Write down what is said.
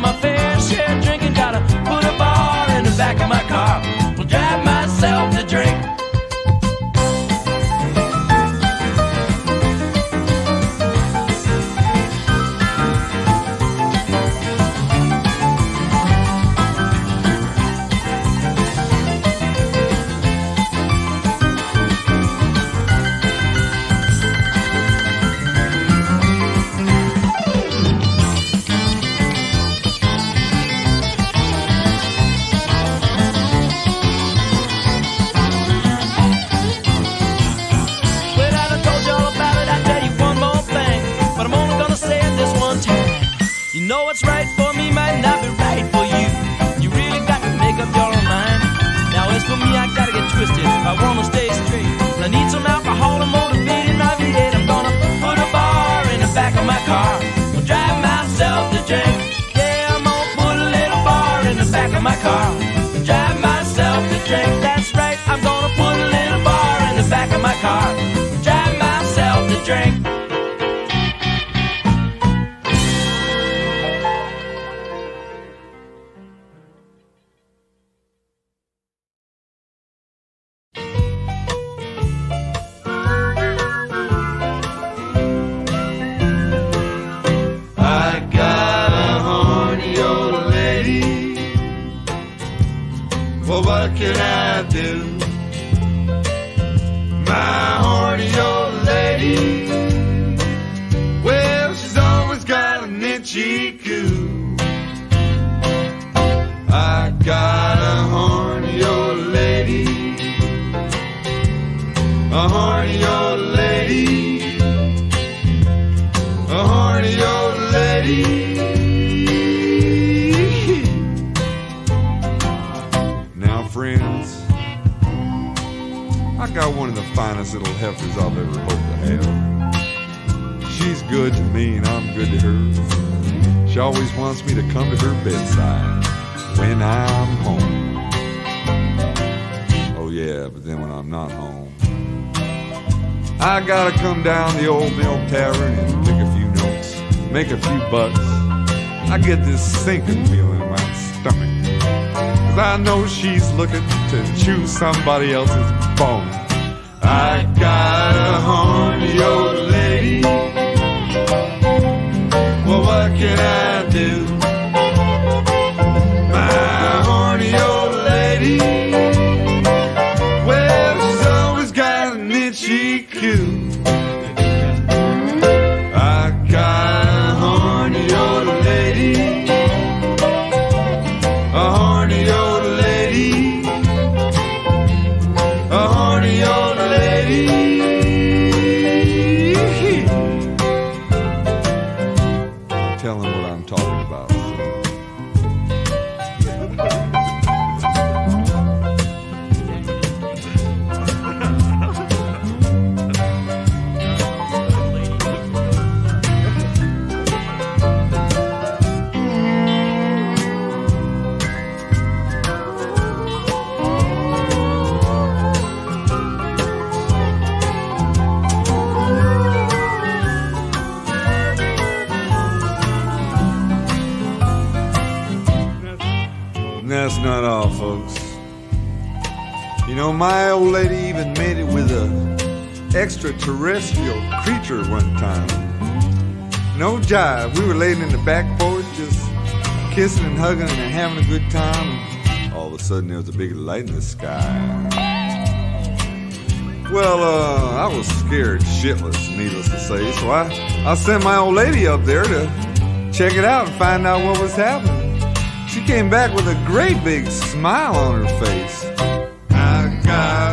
my fair share drinking. Gotta put a bar in the back of my car. You know what's right for me might not be right for you. You really got to make up your own mind. Now, as for me, I gotta get twisted I wanna stay straight. I need some alcohol to motivate Well, what can I do? My horny old lady. Well, she's always got an itchy coo. I got a horny old lady. A horny old finest little heifers I've ever hoped to have. She's good to me, and I'm good to her. She always wants me to come to her bedside when I'm home. Oh, yeah, but then when I'm not home, I gotta come down the old mill tavern and pick a few notes, make a few bucks. I get this sinking feeling in my stomach. Cause I know she's looking to chew somebody else's bone. I got a horny lady. Well, what can I do? That's not all, folks. You know, my old lady even made it with a extraterrestrial creature one time. No jive. We were laying in the back porch just kissing and hugging and having a good time. All of a sudden, there was a big light in the sky. Well, uh, I was scared shitless, needless to say, so I, I sent my old lady up there to check it out and find out what was happening. She came back with a great big smile on her face. I got